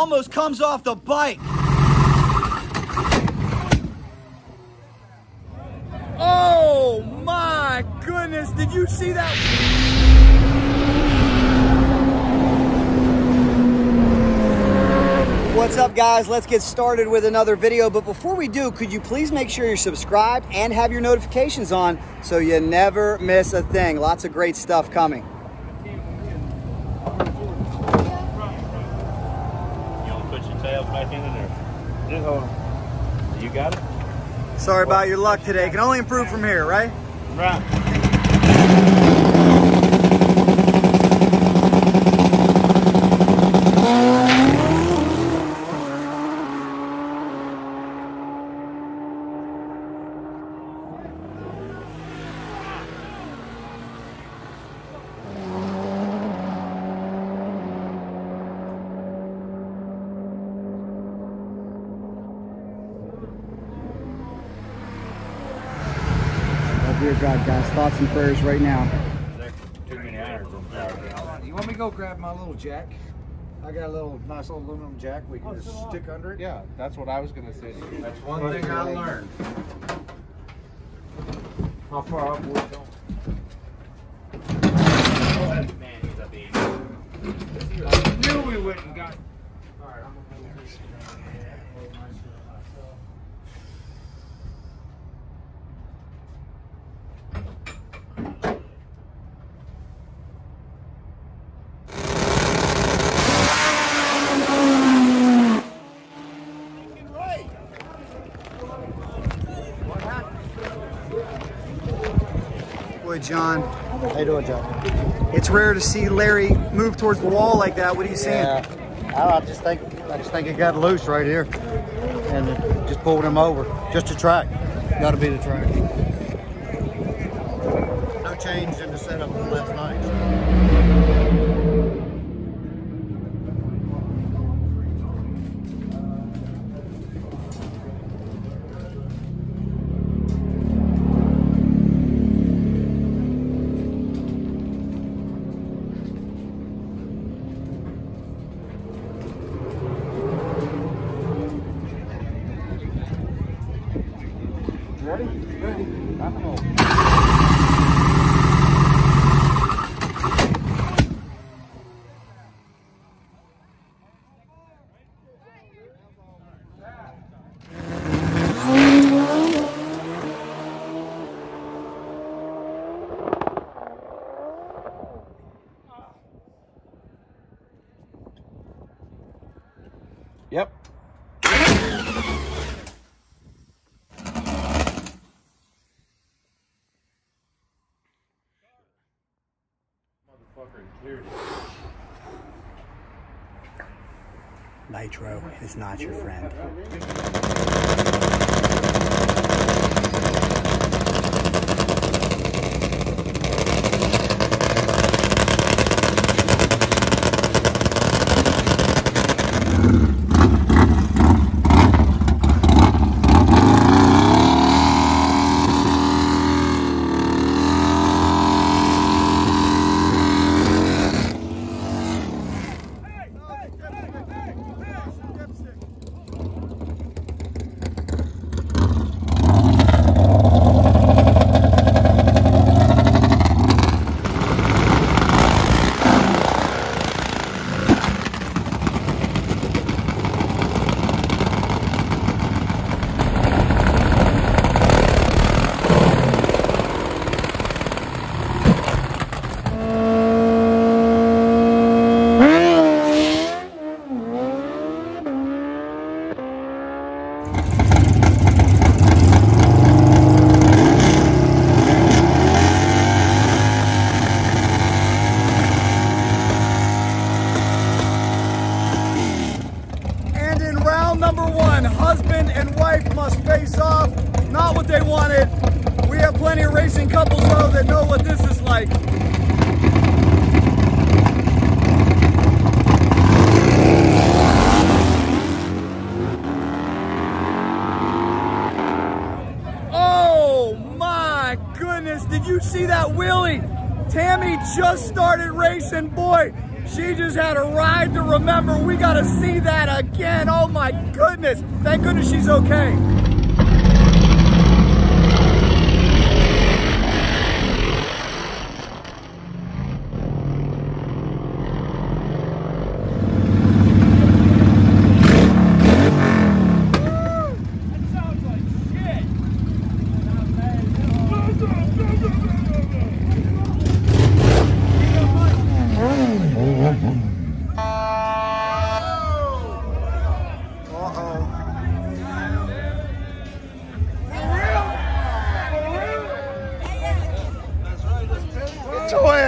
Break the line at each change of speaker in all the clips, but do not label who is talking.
almost comes off the bike. Oh my goodness, did you see that? What's up guys? Let's get started with another video. But before we do, could you please make sure you're subscribed and have your notifications on so you never miss a thing. Lots of great stuff coming.
Back in there? Just hold. You got it?
Sorry about your luck today. Can only improve from here, right?
Right.
Oh dear God, guys. Thoughts and prayers right now.
Too many irons on fire.
You want me to go grab my little jack? I got a little nice little aluminum jack we
Oh,
can just stick under it.
Yeah, that's what I was gonna say to you.
That's one thing I learned. How far up we going?
Man, he's a beast.
I knew we went and got.
Boy, John,
How you doing, John?
it's rare to see Larry move towards the wall like that. What are you saying?
Yeah, oh, I just think I just think it got loose right here, and it just pulled him over. Just a track. Got to be the track. No change in the setup from last night.
Nitro is not your friend. And in round number one, husband and wife must face off. Not what they wanted. We have couples though that know what this is like. Oh my goodness, did you see that wheelie? Tammy just started racing. Boy, She just had a ride to remember. We got to see that again. Oh my goodness. Thank goodness she's okay.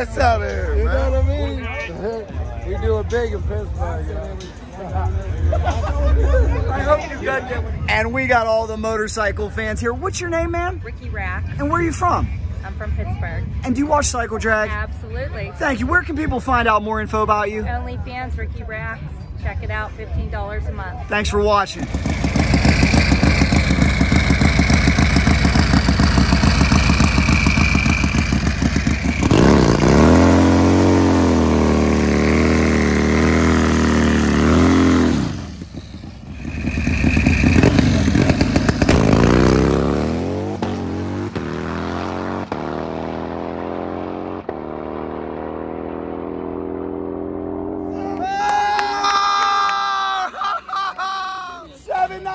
Ass out of here, You know what I mean? we doing big in Pittsburgh,
And we got all the motorcycle fans here. What's your name, man?
Ricky Rack.
And where are you from?
I'm from Pittsburgh.
And do you watch Cycle Drag?
Absolutely.
Thank you. Where can people find out more info about you?
OnlyFans, Ricky Racks. Check it out, $15 a month.
Thanks for watching.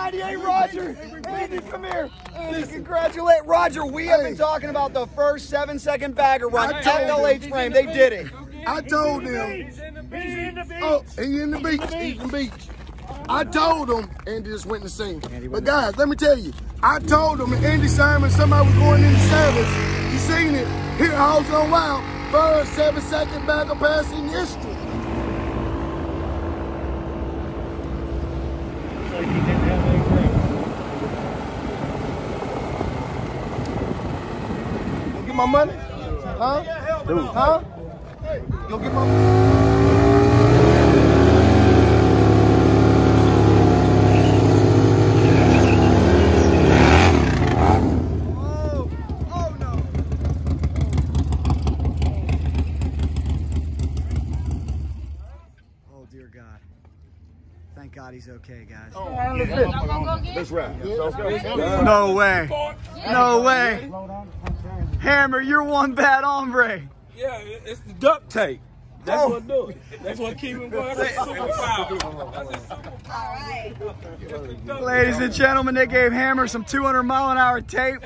Seven ninety-eight, Roger. Andy, come here. Andy, congratulate Roger. We have been talking about the first seven-second bagger run.
I told
FLH frame. They did it.
I told them. Oh, he in the beach, He's in the beach. I told them, Andy just went and seen. But guys, let me tell you, I told them, Andy Simon, somebody was going into service. You seen it. Here, Hogs on Wild, first seven second bagger pass in history. You get my money? Huh? Huh? Go get my
Oh dear God. Thank God he's okay, guys.
That's right.
No way. No way. Hammer, you're one bad hombre.
Yeah, it's the duct tape. That's
Oh.
what do it. That's what keep him going. That's super power.
Ladies and gentlemen, they gave Hammer some 200 mile an hour tape.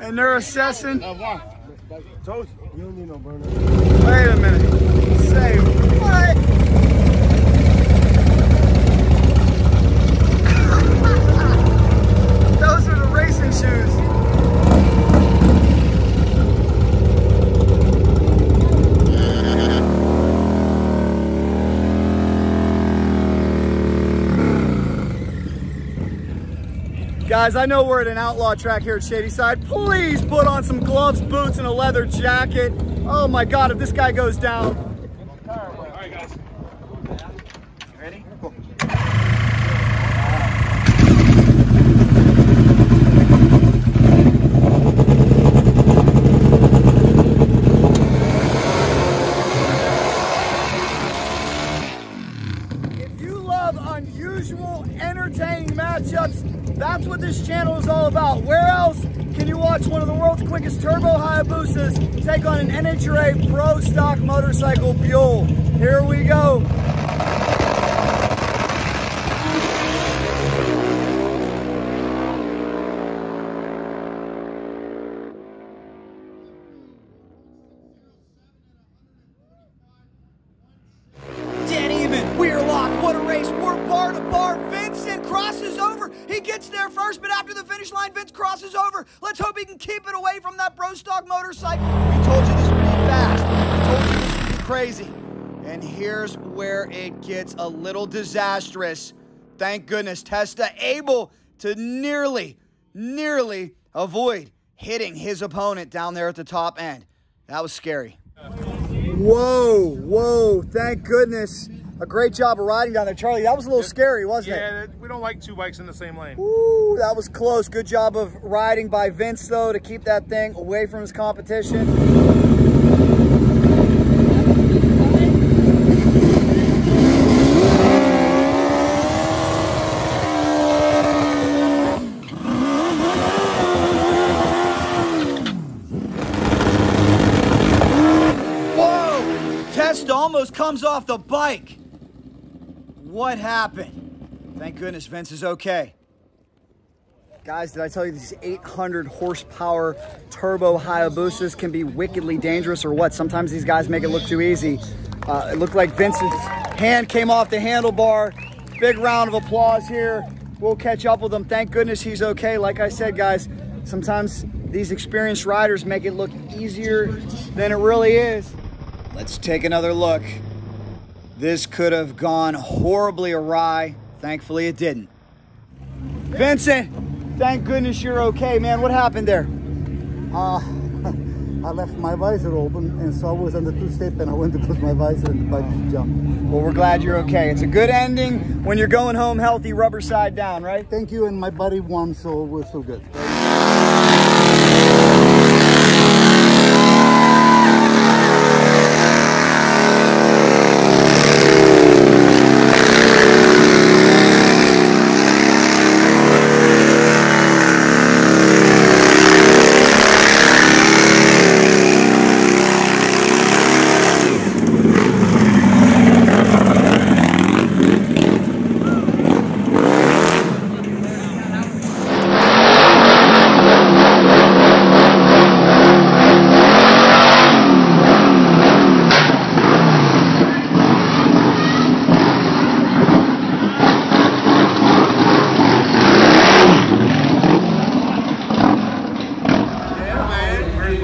And they're assessing.
Told you. You don't need no burner.
Wait a minute. Say what? Those are the racing shoes. Guys, I know we're at an outlaw track here at Shady Side. Please put on some gloves, boots, and a leather jacket. Oh my God, if this guy goes down. That's what this channel is all about. Where else can you watch one of the world's quickest turbo Hayabusas take on an NHRA Pro Stock Motorcycle Buell? Here we go. Crosses over. Let's hope he can keep it away from that Pro Stock motorcycle. We told you this would be fast. We told you this would be crazy. And here's where it gets a little disastrous. Thank goodness Testa able to nearly, nearly avoid hitting his opponent down there at the top end. That was scary. Whoa, whoa, thank goodness a great job of riding down there. Charlie, that was a little it, scary, wasn't yeah, it?
Yeah, we don't like two bikes in the same lane.
Ooh, that was close. Good job of riding by Vince, though, to keep that thing away from his competition. almost comes off the bike. What happened? Thank goodness Vince is okay. Guys, did I tell you these 800 horsepower turbo Hayabusas can be wickedly dangerous or what? Sometimes these guys make it look too easy. Uh, it looked like Vincent's hand came off the handlebar. Big round of applause here. We'll catch up with him. Thank goodness he's okay. Like I said, guys, sometimes these experienced riders make it look easier than it really is. Let's take another look. This could have gone horribly awry. Thankfully, it didn't. Vincent, thank goodness you're okay, man. What happened there?
Uh, I left my visor open, and so I was on the two-step, and I went to put my visor, and the bike jumped.
Well, we're glad you're okay. It's a good ending when you're going home healthy, rubber side down, right?
Thank you, and my buddy won, so we're so good.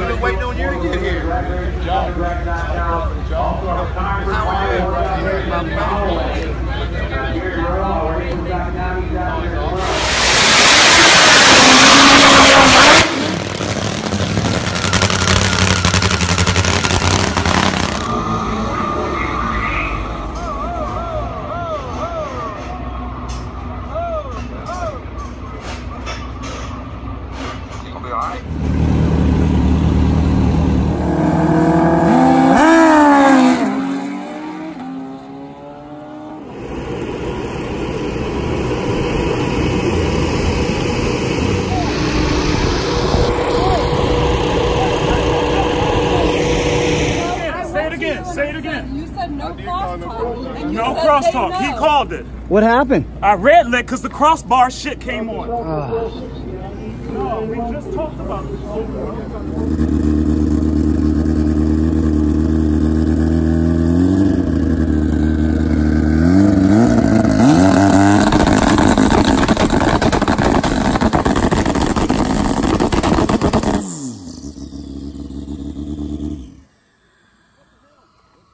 We've been waiting on you to get here.
Say it again. Say it again.
You said no crosstalk. and
No crosstalk.
they
He called it.
What happened?
I red lit because the crossbar shit came on. Ah. No, we just talked about this.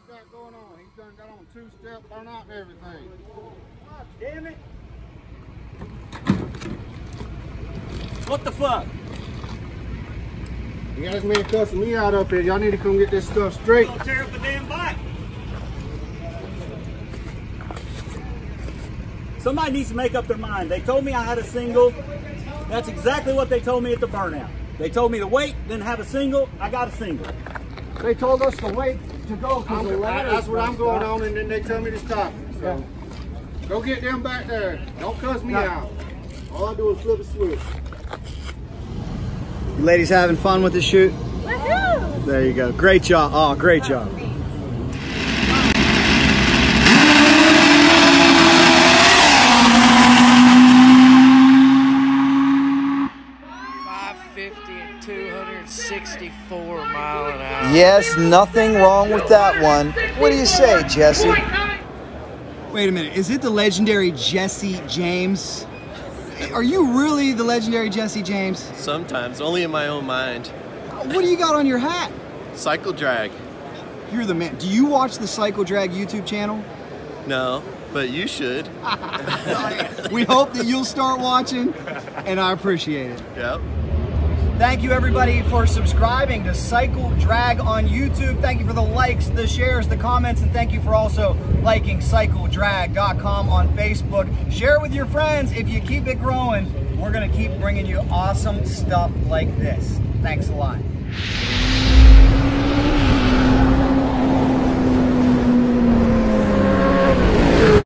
got going on? He's done got on two-step, burnout and everything.
Damn it.
What the fuck?
You guys made cussing me out up here. Y'all need to come get this stuff straight.
Go tear up the damn bike. Somebody needs to make up their mind. They told me I had a single. That's exactly what they told me at the burnout. They told me to wait, then have a single. I got a single.
They told us to wait to go because the ladder. That's what I'm going on, and then they tell me to stop. So go get them back there. Don't cuss me out. All I do is flip a switch.
You ladies having fun with the shoot?
Woohoo!
There you go. Great job. Oh, great job.
Five fifty and two hundred sixty-four mile an hour.
Yes, nothing wrong with that one. What do you say, Jesse? Wait a minute. Is it the legendary Jesse James? Are you really the legendary Jesse James?
Sometimes, only in my own mind.
What do you got on your hat?
Cycle drag.
You're the man. Do you watch the Cycle Drag YouTube channel?
No, but you should.
We hope that you'll start watching, and I appreciate it.
Yep.
Thank you everybody for subscribing to Cycle Drag on YouTube. Thank you for the likes, the shares, the comments, and thank you for also liking cycledrag.com on Facebook. Share it with your friends. If you keep it growing, we're gonna keep bringing you awesome stuff like this. Thanks a lot.